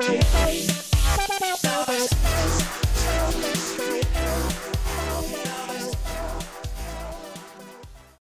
Bye.